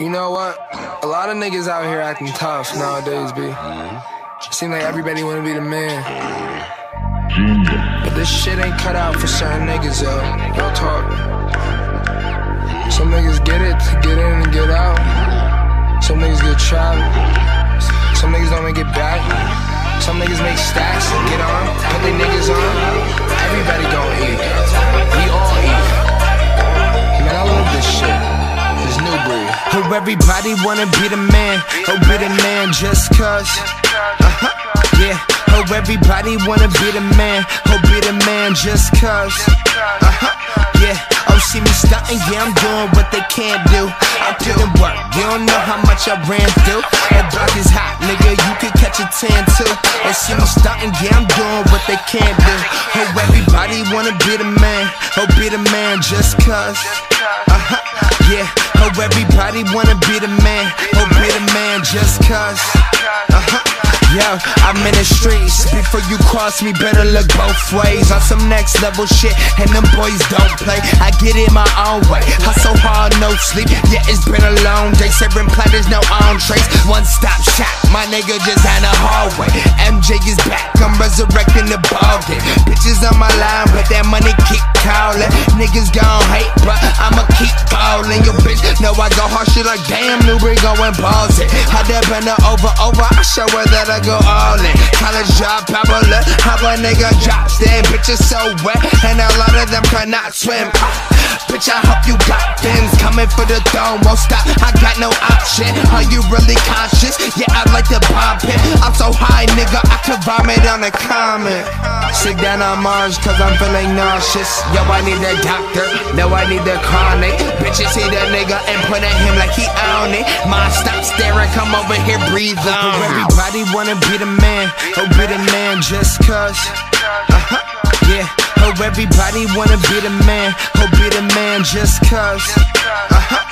You know what? A lot of niggas out here acting tough nowadays, B. Seem like everybody wanna be the man. But this shit ain't cut out for certain niggas, yo. Real talk. Some niggas get it to get in and get out. Some niggas get trapped. Some niggas don't make it back. Some niggas make stacks and get on, put they niggas on. Everybody gon' eat. Everybody wanna be the man. Oh, be the man just cause. Uh-huh. Yeah. Oh, everybody wanna be the man. Oh, be the man just cause. Uh-huh. Yeah. Oh, see me stunting. Yeah, I'm doing what they can't do. I put in work. You don't know how much I ran through. That block is hot, nigga. You could catch a tan too. And see me stunting. Yeah, I'm doing what they can't do. Oh, everybody wanna be the man. Oh, be the man just cause. Uh-huh. Yeah. Oh, everybody wanna be the man. Oh, be the man just cause. Uh-huh. Yo, I'm in the streets. Before you cross me, better look both ways. On some next level shit, and them boys don't play. I get it my own way. Hustle hard, no sleep. Yeah, it's been a long day. Serving platters, no entrees. One stop shop, my nigga just down the hallway. MJ is back, I'm resurrecting the ball game. Bitches on my line, but that money Niggas gon' hate, but I'ma keep ballin'. Your bitch know I hard like damn, new breed going balls it. I been her over, over. I show her that I go all in. College drop, popular. How a nigga drops then. Bitches so wet, and a lot of them cannot swim. Bitch, I hope you got fins coming for the throne. Won't stop, I got no option. Are you really conscious? Yeah, I like to bomb it. I'm so high, nigga, I could vomit on a comment. Sit down on Mars, cause I'm feeling nauseous. Yo, I need a doctor. No, I need the chronic. Bitches see that nigga and point at him like he own it. Ma, stop staring, come over here, breathe on. Everybody wanna be the man, oh, be the man just cause. Uh-huh. Yeah, oh, everybody wanna be the man, oh, be the man just cause. Uh-huh.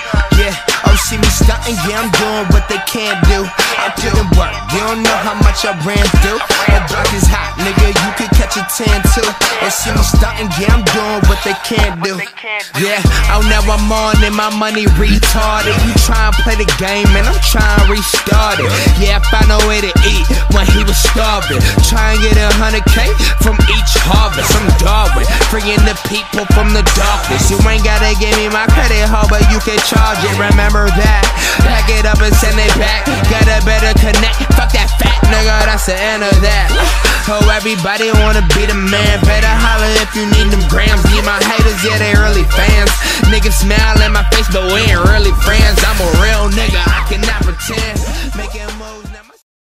Yeah, oh, see me stunting, yeah, I'm doing what they can't do. I put in work, you don't know how much I ran through. That block is hot, nigga, you could catch a tan too. See me stunting, yeah, I'm doing what they can't do. Yeah, oh, now I'm on and my money retarded. You try and play the game, and I'm trying to restart it. Yeah, I found a way to eat when he was starving. Try and get a hundred K from each harvest. I'm Darwin, freeing the people from the darkness. You ain't gotta give me my credit hard, but you can charge it. Remember that. Pack it up and send it back. Got a better connect. Fuck that fat nigga, that's the end of that. Oh, everybody wanna be the man. Better holler if you need them grams. Need my haters, yeah, they really fans. Niggas smile in my face, but we ain't really friends. I'm a real nigga, I cannot pretend. Making